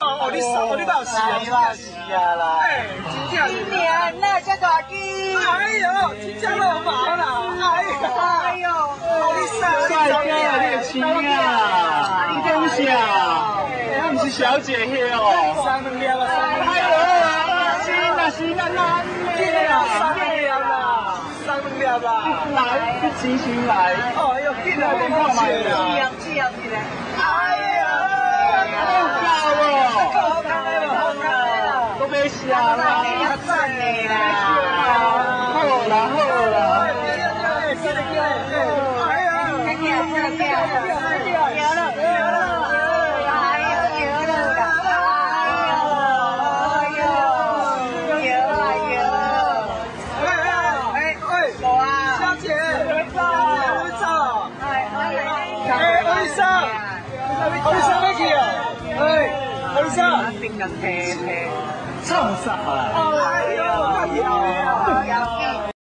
哦，你啥？你老死啊！你老死啊啦！哎，今年那这大鸡，哎呦，真正老毛啦！哎呦，哎呦，你啥？帅哥，你的亲啊！你恭喜啊！他不是小姐 here 哦。三两了，哎呦，是啊是啊，难的啊，三啦！两啦，三两啦！来，不急行来。哦，又进来电话是来啊了。是啊是啊，哎呀，够高哦，好看的了，好看的了。都没下啦。赞的啦，好啦好啦。哎呀，这个这个，有了有了，哎呦有了啦，哎呦哎呦有啊有，哎哎哎，有啊，小姐，你走，哎哎哎，欧丽莎，欧丽莎，哪去啊？哎，欧丽莎，冰冷皮皮，唱啥啦？哦